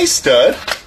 Hey, stud.